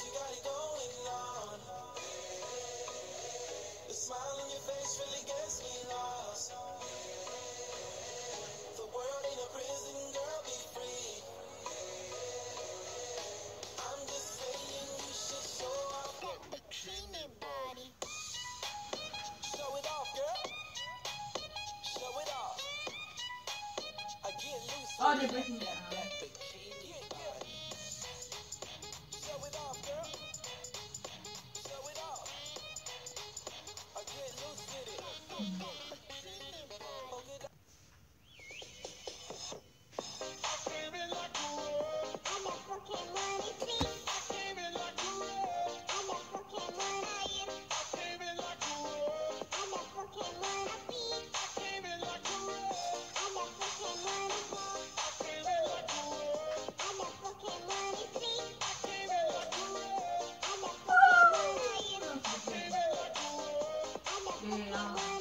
you got it going on. The smile on your face really gets me lost. The world ain't a prison, girl, be free. I'm just saying you should show. Got bikini body. Show it off, girl. Show it off. I get loose. Oh, they're breaking down. Yeah.